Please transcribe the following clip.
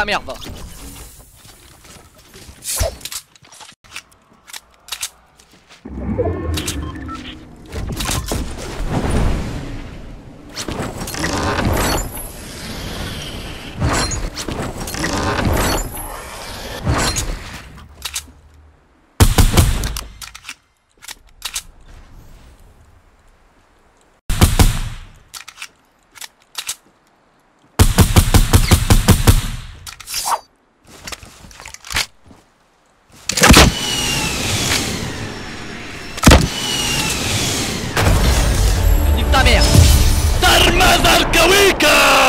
Ah merde! armas arcahuicas.